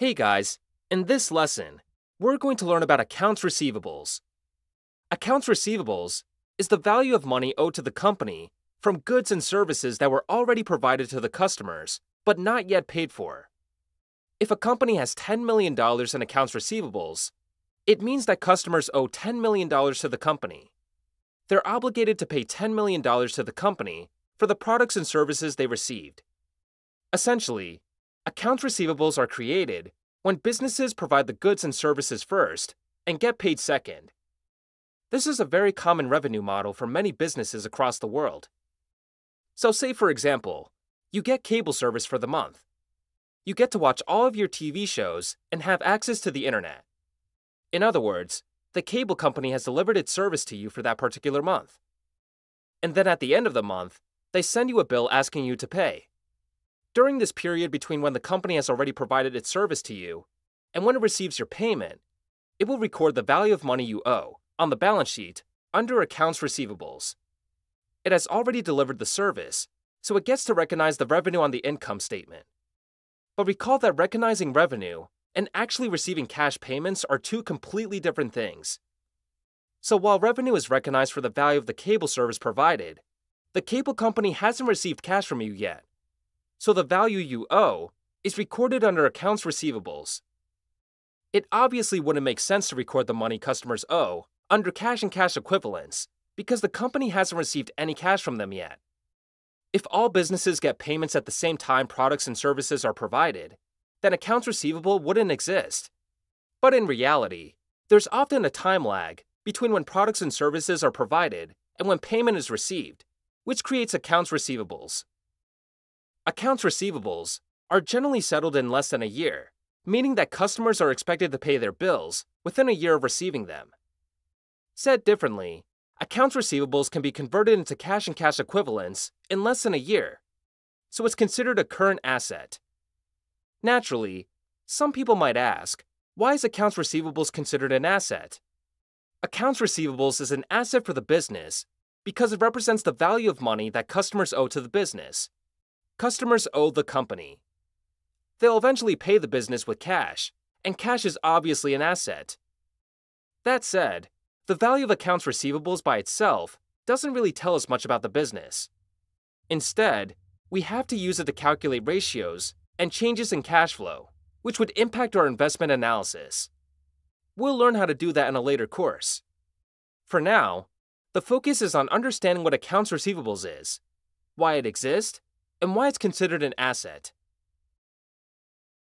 Hey guys, in this lesson, we're going to learn about accounts receivables. Accounts receivables is the value of money owed to the company from goods and services that were already provided to the customers, but not yet paid for. If a company has $10 million in accounts receivables, it means that customers owe $10 million to the company. They're obligated to pay $10 million to the company for the products and services they received. Essentially, accounts receivables are created when businesses provide the goods and services first and get paid second. This is a very common revenue model for many businesses across the world. So, say for example, you get cable service for the month. You get to watch all of your TV shows and have access to the internet. In other words, the cable company has delivered its service to you for that particular month. And then at the end of the month, they send you a bill asking you to pay. During this period between when the company has already provided its service to you and when it receives your payment, it will record the value of money you owe on the balance sheet under accounts receivables. It has already delivered the service, so it gets to recognize the revenue on the income statement. But recall that recognizing revenue and actually receiving cash payments are two completely different things. So while revenue is recognized for the value of the cable service provided, the cable company hasn't received cash from you yet. So the value you owe is recorded under accounts receivables. It obviously wouldn't make sense to record the money customers owe under cash and cash equivalents because the company hasn't received any cash from them yet. If all businesses get payments at the same time products and services are provided, then accounts receivable wouldn't exist. But in reality, there's often a time lag between when products and services are provided and when payment is received, which creates accounts receivables. Accounts receivables are generally settled in less than a year, meaning that customers are expected to pay their bills within a year of receiving them. Said differently, accounts receivables can be converted into cash and cash equivalents in less than a year, so it's considered a current asset. Naturally, some people might ask, why is accounts receivables considered an asset? Accounts receivables is an asset for the business because it represents the value of money that customers owe to the business. Customers owe the company. They'll eventually pay the business with cash, and cash is obviously an asset. That said, the value of accounts receivables by itself doesn't really tell us much about the business. Instead, we have to use it to calculate ratios and changes in cash flow, which would impact our investment analysis. We'll learn how to do that in a later course. For now, the focus is on understanding what accounts receivables is, why it exists, and why it's considered an asset.